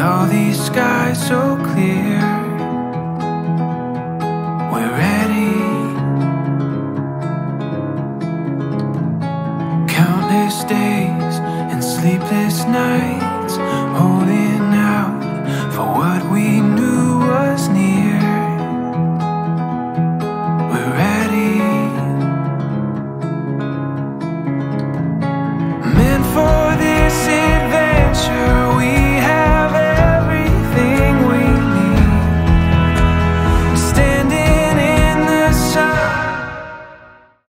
All these skies so clear. We're ready. Countless days and sleepless nights,